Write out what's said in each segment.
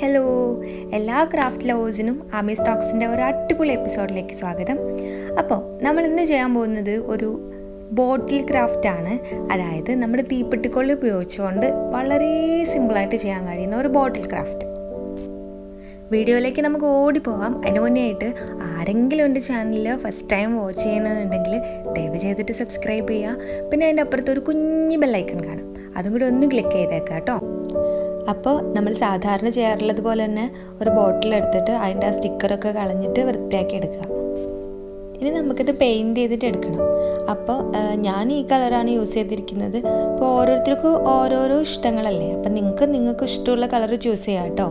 Hello എല്ലാ craft ലവേഴ്സിനും Ami സ്റ്റോക്സിന്റെ ഒരു അടിപൊളി എപ്പിസോഡിലേക്ക് സ്വാഗതം. അപ്പോൾ നമ്മൾ ഇന്ന് ചെയ്യാൻ പോകുന്നത് ഒരു ബോട്ടിൽ ക്രാഫ്റ്റ് ആണ്. അതായത് നമ്മുടെ തീപ്പെട്ടിക്കൊള്ളി ഉപയോഗിച്ചുകൊണ്ട് വളരെ സിമ്പിളായിട്ട് ചെയ്യാൻ കഴിയുന്ന ഒരു ബോട്ടിൽ ക്രാഫ്റ്റ് വീഡിയോയിലേക്ക് നമുക്ക് ഓടിപ്പോവാം അതിന് മുന്നേ ആയിട്ട് ആരെങ്കിലും എന്റെ ചാനലിൽ ഫസ്റ്റ് ടൈം വാച്ച് ചെയ്യണമെന്നുണ്ടെങ്കിൽ ദയവ് ചെയ്തിട്ട് സബ്സ്ക്രൈബ് ചെയ്യുക. പിന്നെ അതിന്റെ അപ്പുറത്ത് ഒരു കുഞ്ഞ് ബെല്ലൈക്കൺ കാണും. അതും കൂടി ഒന്ന് ക്ലിക്ക് ചെയ്തേക്കാം കേട്ടോ. അപ്പോൾ നമ്മൾ സാധാരണ ചെയ്യാറുള്ളത് പോലെ തന്നെ ഒരു ബോട്ടിൽ എടുത്തിട്ട് അതിന്റെ ആ സ്റ്റിക്കറൊക്കെ കളഞ്ഞിട്ട് വൃത്തിയാക്കി എടുക്കുക. ഇനി നമുക്കിത് പെയിന്റ് ചെയ്തിട്ട് എടുക്കണം. അപ്പോൾ ഞാൻ ഈ കളറാണ് യൂസ് ചെയ്തിരിക്കുന്നത്. അപ്പോൾ ഓരോരുത്തർക്കും ഓരോരോ ഇഷ്ടങ്ങളല്ലേ? അപ്പം നിങ്ങൾക്ക് നിങ്ങൾക്ക് ഇഷ്ടമുള്ള കളർ ചൂസ് ചെയ്യാം കേട്ടോ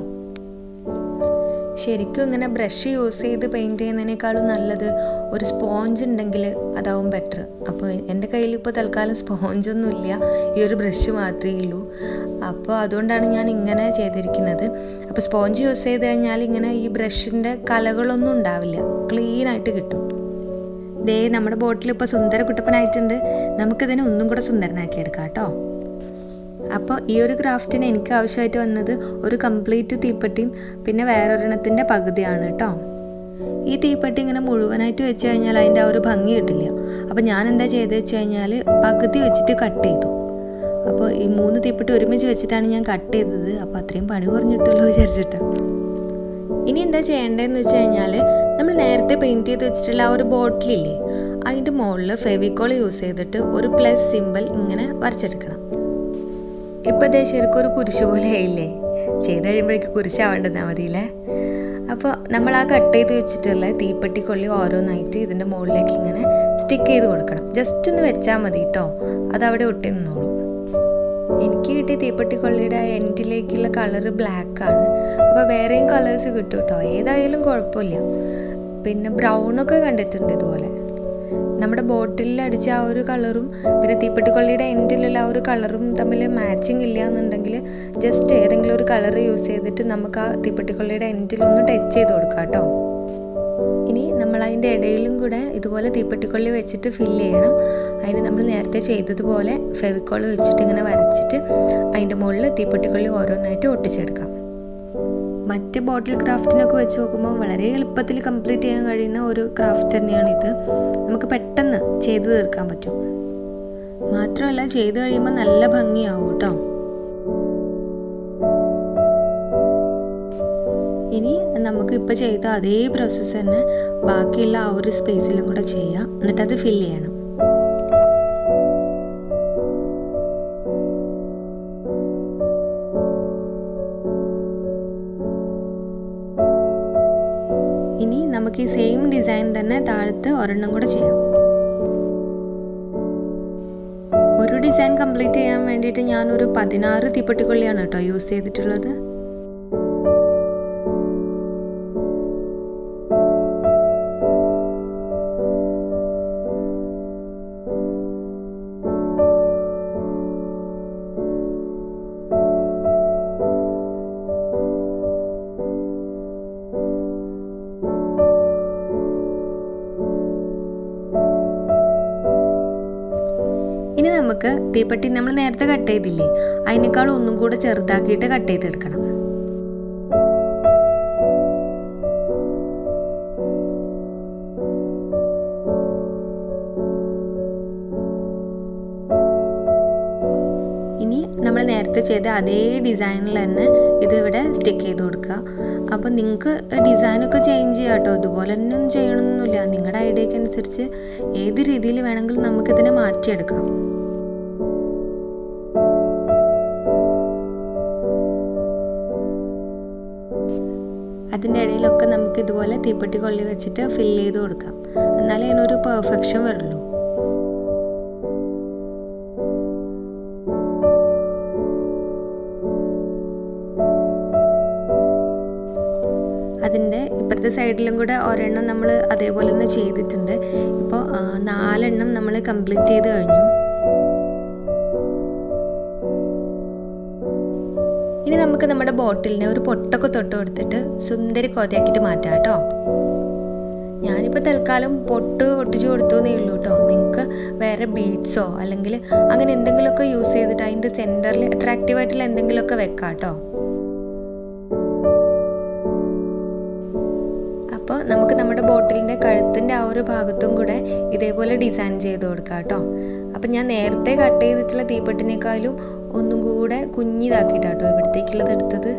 ശരിക്കും ഇങ്ങനെ ബ്രഷ് യൂസ് ചെയ്ത് പെയിന്റ് ചെയ്യുന്നതിനേക്കാളും നല്ലത് ഒരു സ്പോഞ്ച് ഉണ്ടെങ്കിൽ അതാവും ബെറ്റർ അപ്പോൾ എന്റെ കയ്യിൽ ഇപ്പോൾ തൽക്കാലം സ്പോഞ്ചൊന്നും ഇല്ല. ഈ ഒരു ബ്രഷ് മാത്രമേ ഉള്ളൂ. അപ്പോൾ അതുകൊണ്ടാണ് ഞാൻ ഇങ്ങനെ ചെയ്തിരിക്കുന്നത്. അപ്പോൾ സ്പോഞ്ച് യൂസ് ചെയ്ത് കഴിഞ്ഞാൽ ഇങ്ങനെ ഈ ബ്രഷിന്റെ കലകളൊന്നും ഉണ്ടാവില്ല. ക്ലീൻ ആയിട്ട് കിട്ടും. ദേ നമ്മുടെ ബോട്ടിൽ ഇപ്പോൾ സുന്ദര കുട്ടപ്പനായിട്ടുണ്ട് നമുക്കിതിനെ ഒന്നും കൂടെ സുന്ദരനാക്കി എടുക്കാം കേട്ടോ. അപ്പോൾ ഈ ഒരു ക്രാഫ്റ്റിന് എനിക്ക് ആവശ്യമായിട്ട് വന്നത് ഒരു കംപ്ലീറ്റ് തീപ്പെട്ടിയും പിന്നെ വേറൊരെണ്ണത്തിന്റെ പകുതിയാണ് കേട്ടോ. ഈ തീപ്പെട്ടി ഇങ്ങനെ മുഴുവനായിട്ട് വെച്ച് കഴിഞ്ഞാൽ അതിന്റെ ആ ഒരു ഭംഗി കിട്ടില്ല. അപ്പോൾ ഞാൻ എന്താ ചെയ്തത് വെച്ച് കഴിഞ്ഞാൽ പകുതി വെച്ചിട്ട് കട്ട് ചെയ്തു. അപ്പോൾ ഈ മൂന്ന് തീപ്പെട്ടി ഒരുമിച്ച് വെച്ചിട്ടാണ് ഞാൻ കട്ട് ചെയ്തത്. അപ്പോൾ അത്രയും പണി കുറഞ്ഞിട്ടല്ലോ വിചാരിച്ചിട്ടാണ് ഇനി എന്താ ചെയ്യേണ്ടതെന്ന് വെച്ച് കഴിഞ്ഞാൽ നമ്മൾ നേരത്തെ പെയിന്റ് ചെയ്ത് വെച്ചിട്ടുള്ള ആ ഒരു ബോട്ടിലില്ലേ അതിന്റെ മുകളിൽ ഫെവിക്കോൾ യൂസ് ചെയ്തിട്ട് ഒരു പ്ലസ് സിമ്പിൾ ഇങ്ങനെ വരച്ചെടുക്കണം. ഇപ്പോൾ ദേ ശരിക്കും ഒരു കുരിശ് പോലെ ആയില്ലേ? ചെയ്ത് കഴിയുമ്പോഴേക്ക് കുരിശാവേണ്ടെന്നാൽ മതിയില്ലേ? അപ്പോൾ നമ്മൾ ആ കട്ട് ചെയ്ത് വെച്ചിട്ടുള്ള തീപ്പെട്ടി കൊള്ളി ഓരോന്നായിട്ട് ഇതിന്റെ മുകളിലേക്ക് ഇങ്ങനെ സ്റ്റിക്ക് ചെയ്ത് കൊടുക്കണം. ജസ്റ്റ് ഒന്ന് വെച്ചാൽ മതി കേട്ടോ അതവിടെ ഒട്ടി നിന്നോളൂ. എനിക്ക് കിട്ടിയ തീപ്പെട്ടി കൊള്ളിയുടെ ആ എൻഡിലേക്കുള്ള കളറ് ബ്ലാക്ക് ആണ്. അപ്പോൾ വേറെയും കളേഴ്സ് കിട്ടും കേട്ടോ ഏതായാലും കുഴപ്പമില്ല. പിന്നെ ബ്രൗണൊക്കെ കണ്ടിട്ടുണ്ട് ഇതുപോലെ. നമ്മുടെ ബോട്ടിലിൽ അടിച്ച ആ ഒരു കളറും പിന്നെ തീപ്പെട്ടിക്കൊള്ളിയുടെ എൻഡിലുള്ള ആ ഒരു കളറും തമ്മിൽ മാച്ചിങ് ഇല്ല എന്നുണ്ടെങ്കിൽ ജസ്റ്റ് ഏതെങ്കിലും ഒരു കളർ യൂസ് ചെയ്തിട്ട് നമുക്ക് ആ തീപ്പെട്ടിക്കൊള്ളിയുടെ എൻഡിൽ ഒന്ന് ടച്ച് ചെയ്ത് കൊടുക്കാം കേട്ടോ. ഇനി നമ്മൾ അതിന്റെ ഇടയിലും കൂടെ ഇതുപോലെ തീപ്പെട്ടിക്കൊള്ളി വെച്ചിട്ട് ഫില്ല് ചെയ്യണം. അതിന് നമ്മൾ നേരത്തെ ചെയ്തതുപോലെ ഫെവിക്കോൾ വെച്ചിട്ട് ഇങ്ങനെ വരച്ചിട്ട് അതിന്റെ മുകളിൽ തീപ്പെട്ടിക്കൊള്ളി ഓരോന്നായിട്ട് ഒട്ടിച്ചെടുക്കാം. മറ്റ് ബോട്ടിൽ ക്രാഫ്റ്റിനൊക്കെ വെച്ച് നോക്കുമ്പോൾ വളരെ എളുപ്പത്തിൽ കംപ്ലീറ്റ് ചെയ്യാൻ കഴിയുന്ന ഒരു ക്രാഫ്റ്റ് തന്നെയാണിത്. നമുക്ക് പെട്ടെന്ന് ചെയ്തു തീർക്കാൻ പറ്റും. മാത്രമല്ല ചെയ്തു കഴിയുമ്പോൾ നല്ല ഭംഗിയാവും കേട്ടോ. ഇനി നമുക്ക് ഇപ്പോൾ ചെയ്ത അതേ പ്രോസസ്സ് തന്നെ ബാക്കിയുള്ള ആ ഒരു സ്പേസിലും കൂടെ ചെയ്യാം. എന്നിട്ട് അത് ഫില്ല് ചെയ്യണം. ഇനി നമുക്ക് ഈ സെയിം ഡിസൈൻ തന്നെ താഴത്ത് ഒരെണ്ണം കൂടെ ചെയ്യാം. ഒരു ഡിസൈൻ കംപ്ലീറ്റ് ചെയ്യാൻ വേണ്ടിയിട്ട് ഞാനൊരു പതിനാറ് തീപ്പെട്ടിക്കൊള്ളിയാണ് കേട്ടോ യൂസ് ചെയ്തിട്ടുള്ളത്. ഇനി നമുക്ക് തീപ്പെട്ടി നമ്മൾ നേരത്തെ കട്ട് ചെയ്തില്ലേ? അതിനേക്കാൾ ഒന്നും കൂടെ ചെറുതാക്കിയിട്ട് കട്ട് ചെയ്തെടുക്കണം. ഇനി നമ്മൾ നേരത്തെ ചെയ്ത അതേ ഡിസൈനിൽ തന്നെ ഇത് ഇവിടെ സ്റ്റിക്ക് ചെയ്ത് കൊടുക്കുക. അപ്പോൾ നിങ്ങൾക്ക് ഡിസൈനൊക്കെ ചേഞ്ച് ചെയ്യാം കേട്ടോ. ഇതുപോലെ തന്നെ ഒന്നും ചെയ്യണമെന്നൊന്നുമില്ല നിങ്ങളുടെ ഐഡിയക്ക് അനുസരിച്ച് ഏത് രീതിയിൽ വേണമെങ്കിലും നമുക്കിതിനെ മാറ്റിയെടുക്കാം. അതിന്റെ ഇടയിലൊക്കെ നമുക്ക് ഇതുപോലെ തീപ്പെട്ടി കൊള്ളി വെച്ചിട്ട് ഫിൽ ചെയ്ത് കൊടുക്കാം. എന്നാലേ അതിനൊരു പെർഫെക്ഷൻ വരുള്ളൂ. അതിന്റെ ഇപ്പുറത്തെ സൈഡിലും കൂടെ ഒരെണ്ണം നമ്മൾ അതേപോലെ തന്നെ ചെയ്തിട്ടുണ്ട്. ഇപ്പോൾ നാലെണ്ണം നമ്മൾ കംപ്ലീറ്റ് ചെയ്ത് കഴിഞ്ഞു. ഇനി നമുക്ക് നമ്മുടെ ബോട്ടിലിനെ ഒരു പൊട്ടൊക്കെ തൊട്ട് കൊടുത്തിട്ട് സുന്ദരി കോതയാക്കിയിട്ട് മാറ്റാം കേട്ടോ. ഞാനിപ്പോൾ തൽക്കാലം പൊട്ട് ഒട്ടിച്ചു കൊടുത്തു എന്നേ ഉള്ളൂ കേട്ടോ. നിങ്ങൾക്ക് വേറെ ബീഡ്സോ അല്ലെങ്കിൽ അങ്ങനെ എന്തെങ്കിലുമൊക്കെ യൂസ് ചെയ്തിട്ട് അതിന്റെ സെന്ററിൽ അട്രാക്റ്റീവായിട്ടുള്ള എന്തെങ്കിലുമൊക്കെ വെക്കാം കേട്ടോ. അപ്പോൾ നമുക്ക് നമ്മുടെ ബോട്ടിലിന്റെ കഴുത്തിന്റെ ആ ഒരു ഭാഗത്തും കൂടെ ഇതേപോലെ ഡിസൈൻ ചെയ്ത് കൊടുക്കാം കേട്ടോ. അപ്പം ഞാൻ നേരത്തെ കട്ട് ചെയ്തിട്ടുള്ള തീപ്പെട്ടിനേക്കാളും ഒന്നും കൂടെ കുഞ്ഞിതാക്കിയിട്ടാട്ടോ ഇവിടത്തേക്കുള്ളത് എടുത്തത്.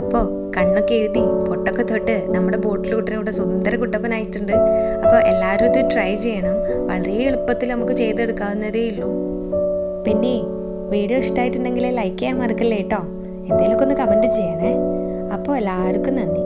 അപ്പോൾ കണ്ണൊക്കെ എഴുതി പൊട്ടൊക്കെ തൊട്ട് നമ്മുടെ ബോട്ടിൽ കൂട്ടിന് ഇവിടെ സുന്ദര കുട്ടപ്പനായിട്ടുണ്ട് അപ്പോൾ എല്ലാവരും ഇത് ട്രൈ ചെയ്യണം. വളരെ എളുപ്പത്തിൽ നമുക്ക് ചെയ്തെടുക്കാവുന്നതേ ഉള്ളൂ. പിന്നെ വീഡിയോ ഇഷ്ടമായിട്ടുണ്ടെങ്കിൽ ലൈക്ക് ചെയ്യാൻ മറക്കല്ലേ കേട്ടോ എന്തെങ്കിലുമൊക്കെ ഒന്ന് കമന്റ് ചെയ്യണേ. അപ്പോൾ എല്ലാവർക്കും നന്ദി.